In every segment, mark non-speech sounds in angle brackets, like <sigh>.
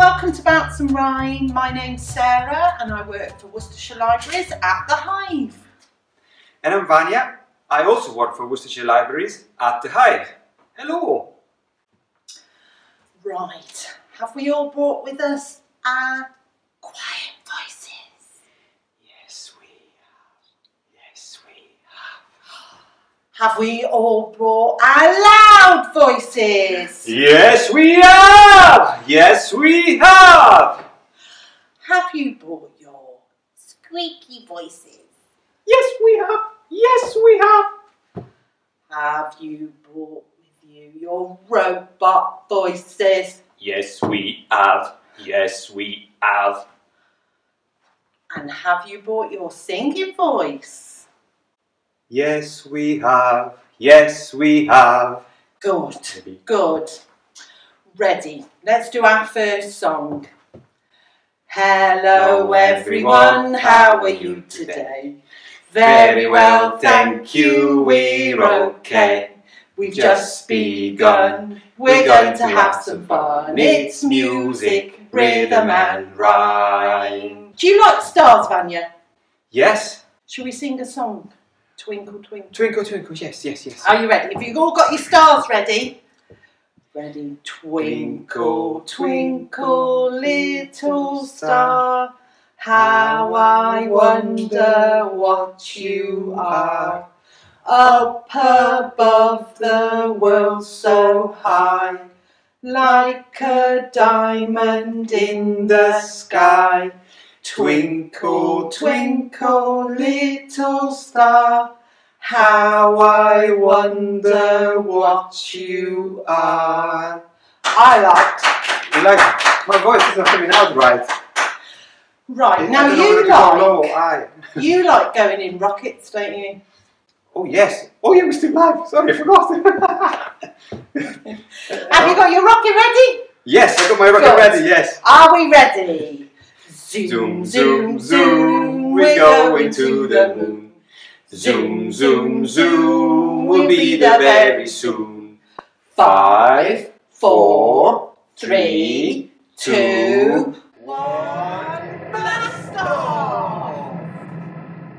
welcome to Bounce and Rhyme. My name's Sarah and I work for Worcestershire Libraries at The Hive. And I'm Vanya. I also work for Worcestershire Libraries at the Hive. Hello. Right, have we all brought with us our quiet voices? Yes, we have. Yes, we Have we all brought our loud voices? Yes, we have. Yes, we have. Have you brought your squeaky voices? Yes, we have. Yes, we have. Have you brought with you your robot voices? Yes, we have. Yes, we have. And have you brought your singing voice? Yes, we have. Yes, we have. Good, good. Ready. Let's do our first song. Hello everyone, how are you today? Very well, thank you, we're okay. We've just begun, we're going to have some fun. It's music, rhythm and rhyme. Do you like stars, Vanya? Yes. Shall we sing a song? Twinkle, twinkle. Twinkle, twinkle. Yes, yes, yes. Are you ready? Have you all got your stars ready? Ready. Twinkle, twinkle, little star, how I wonder what you are. Up above the world so high, like a diamond in the sky. Twinkle, twinkle, little star, how I wonder what you are. I liked. You like my voice isn't coming out right. Right, now you go low, like you like going in rockets, don't you? Oh yes. Oh yeah, we're still live. Sorry, I forgot. <laughs> Have you got your rocket ready? yes, I got my rocket Good. ready. Yes. Are we ready? Zoom, zoom, zoom. We're going to the moon. Zoom, zoom, zoom. We'll be there very soon. Five, four, three, two, one. Blast off!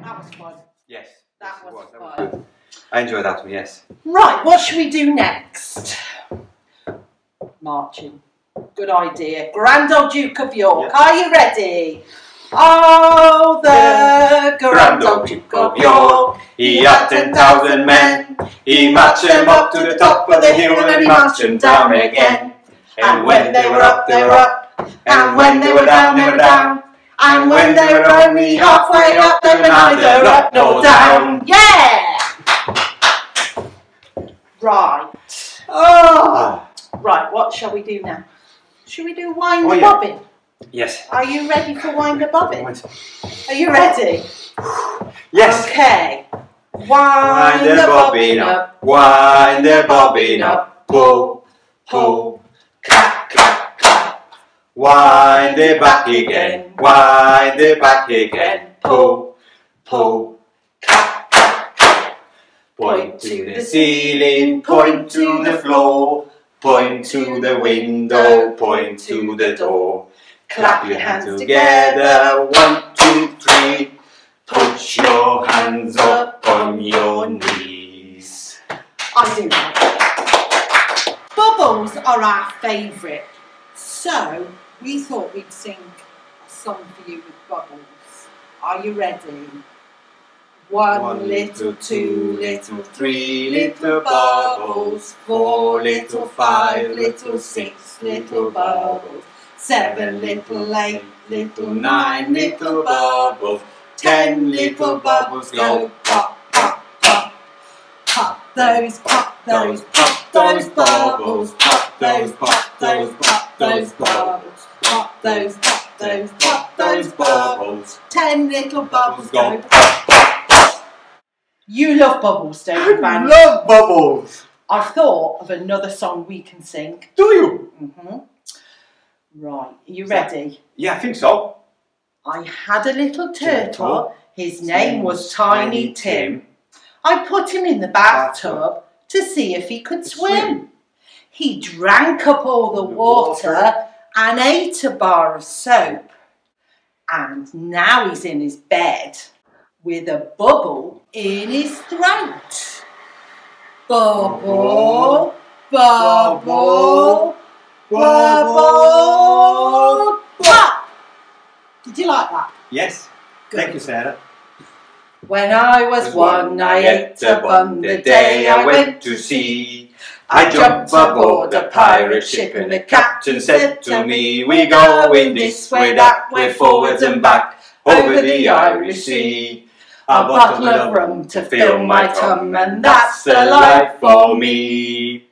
That was fun. Yes. That yes, it was That was fun. I enjoyed that one. Yes. Right, what should we do next? Marching. Good idea. Grand Old Duke of York, are you ready? Oh, the Grand Old Duke of York. He had ten thousand men. He marched them up to the top of the hill and he marched them down again. And when they were up, they were up. And when they were down, they were down. And when they were only halfway up, they were neither up nor down. Yeah! Right. Ah. Right, what shall we do now? Shall we do wind Oh, the yeah. bobbin? Yes. Are you ready for wind the bobbin? Are you ready? Yes. Okay. Wind, Wind the bobbin up. Wind the bobbin up. Pull, pull, clap, clap, clap. Wind it back again. Wind it back again. Pull, pull, clap, clap, clap. Point to the ceiling. Point to the floor. Point to the window. Point to the door. Clap your hands together. One, two, three. Put your hands up on your knees. I do. Bubbles are our favourite. So we thought we'd sing a song for you with bubbles. Are you ready? One, little, two little, three little bubbles, four little, five little, six little bubbles, seven little, eight little, nine little bubbles, ten little bubbles go. pop, pop, pop. Pop those, pop those, pop those bubbles, pop those, pop those, pop those bubbles, pop those, pop those, pop those bubbles. Ten little bubbles go pop. You love bubbles, don't you, Van? love bubbles. I've thought of another song we can sing. Do you? Mm-hmm. Right, are you ready? Yeah, I think so. I had a little turtle. His name was Tiny Tim. I put him in the bathtub to see if he could swim. He drank up all the water. and ate a bar of soap. And now he's in his bed with a bubble in his throat. Bubble, bubble, bubble, pop. Did you like that? Yes. Thank you, Sarah. When I was one, I ate a bun the day I went to sea. I jumped aboard a pirate ship and the captain said to me, We're going this way, that way, forwards and back, over the Irish Sea. A bottle of rum to fill my tum, and that's the life for me.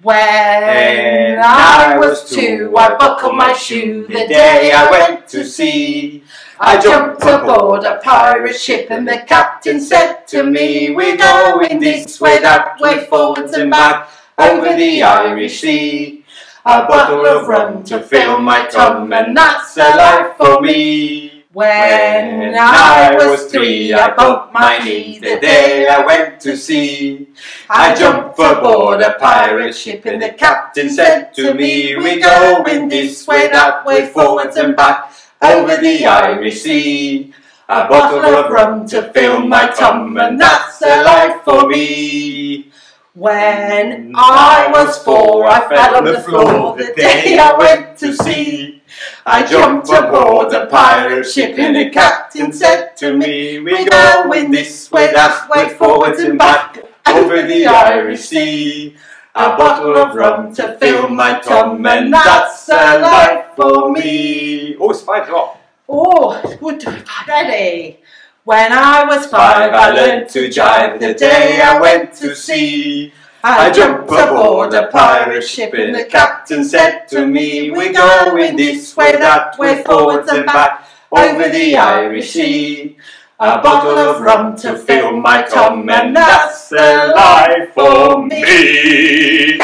When I was two, I buckled my shoe the day I went to sea. I jumped aboard a pirate ship and the captain said to me, We're going this way, that way, forwards and back, over the Irish Sea. A bottle of rum to fill my tum, and that's the life for me. When I was three, I bumped my knee the day I went to sea. I jumped aboard a pirate ship and the captain said to me, We're going this way, that way, forwards and back, over the Irish Sea. A bottle of rum to fill my tum, and that's the life for me. When I was four, I fell on the floor the day I went to sea. I jumped aboard a pirate ship and the captain said to me, We're going this way, that way, forwards and back, over the Irish Sea. A bottle of rum to fill my tum, and that's a life for me. Oh, it's five o'clock. Oh, good. Ready. When I was five, I learned to jive the day I went to sea. I jumped aboard a pirate ship and the captain said to me, We're going this way, that way, forwards and back, over the Irish Sea. A bottle of rum to fill my tum, and that's the life for me.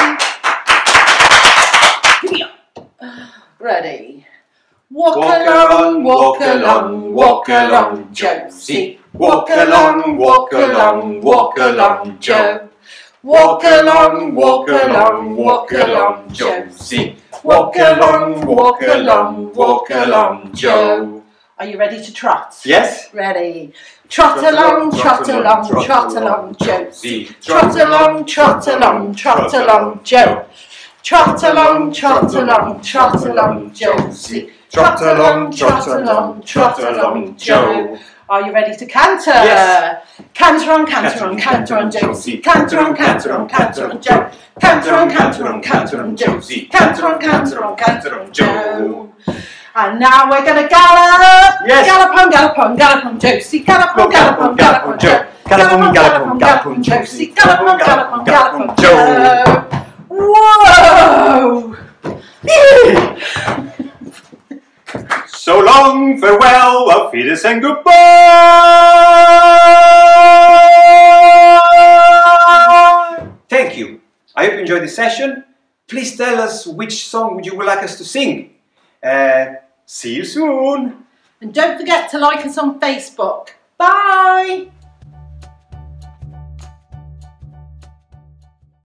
Ready. Walk, along, walk along, walk along, Josie. Walk along, walk along, walk along, Joe. Walk along, walk along, walk along, Josie. Walk along, walk along, walk along, Joe. Are you ready to trot? Yes. Ready. Trot along, trot along, trot along, Josie. Trot along, trot along, trot along, Joe. Trot along, trot along, trot along, Josie. Trot along, trot along, trot along, Joe. Are you ready to canter? Yes. Canter on, canter on, canter on, Josie. Canter on, canter on, canter on, Joe. Canter on, canter on, canter on, Josie. Canter on, canter on, canter on, Joe. And now we're gonna gallop. Yes. Gallop on, gallop on, gallop on, Josie. Gallop on, gallop on, gallop on, Joe. Gallop on, gallop on, gallop on, Josie. Gallop on, gallop on, gallop on, Joe. Joe. Whoa! So long, farewell, auf Wiedersehen, goodbye! Thank you. I hope you enjoyed this session. Please tell us which song would you would like us to sing. Uh, see you soon. And don't forget to like us on Facebook. Bye!